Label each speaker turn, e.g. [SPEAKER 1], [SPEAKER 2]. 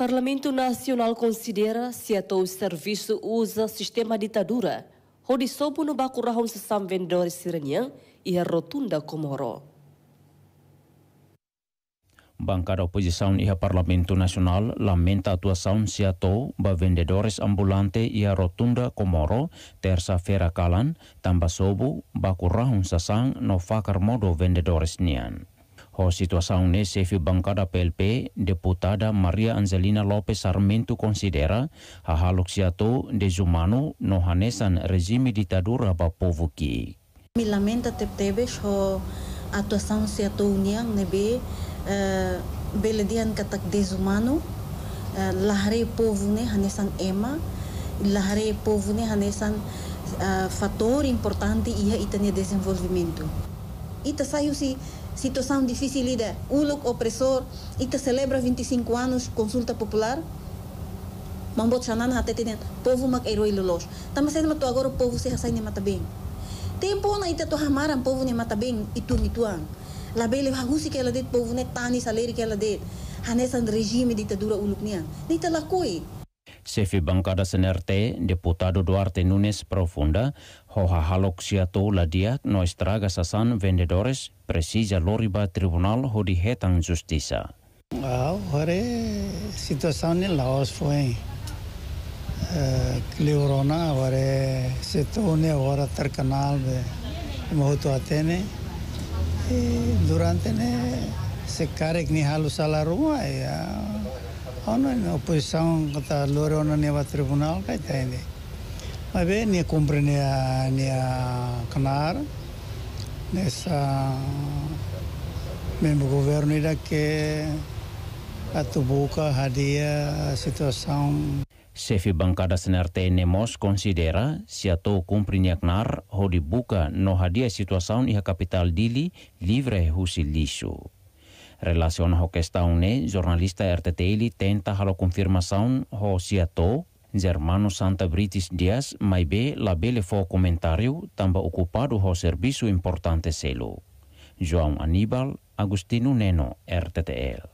[SPEAKER 1] Parlamento Nacional considera se o serviço usa sistema ditadura, onde soube no sesam vendedores sirenian e a rotunda Comoro.
[SPEAKER 2] Bancada oposição e a Parlamento Nacional lamenta a atuação se ba vendedores ambulante e a rotunda Comoro terça-feira calan, tamba sobu bakurrahun sasang no fakar modo vendedores nian. Ho situação ne sefi bancada PLP, deputada Maria Angelina Lopes Sarmento considera a haluk se atou desumano no hanesan regime ditadura ba povo ki.
[SPEAKER 3] Me lamenta teve ho atuação se atou niang nebe uh, beledian katak desumano uh, lahare povo ne hanesan ema lahare povo ne hanesan uh, fator importante ia itania desenvolvimento ita saiu si situação difícil ida uluk opressor. Ita celebra 25 anos consulta popular. Mambot sanan hate tenen povo mak eroi lolos tama sendo tu agora o povo se hasai ne mata bem. Tempo na ita to hamaran povo ne mata bem itu nituang labele hagusi que ela det povo ne tani saleri que ela det. Hanesan regime ditadura uluk nian. Nita lakoi
[SPEAKER 2] Sefi bancada senerte, deputado Duarte Nunes profunda, hoha halok siatou ladia no estraga sasan vendedores, precisa loriba tribunal ho di hetang justiça.
[SPEAKER 4] Ah, hore situação ni Laos foi Cliorona, hore setou ne hora terkenal be mohutu atene, durante ne se karek ni halu salah rumah ya ono na oposição kata lore ono ne wa tribunal kai tainde mas be ne cumpre ne ne canar nessa membro governo ida que atubuka hadia situação
[SPEAKER 2] Sefi bancada senerte Nemos considera se atou cumpre niaknar ho dibuka no hadia situação iha capital dili livre husi lixo. Relaciona ho questão ne, jornalista RTTL tenta halo confirmação ho siato, Germano Santa Britis Dias, mai be la bele fo comentário, tamba ocupado ho serviço importante selo. João Aníbal, Agustino Neno, RTTL.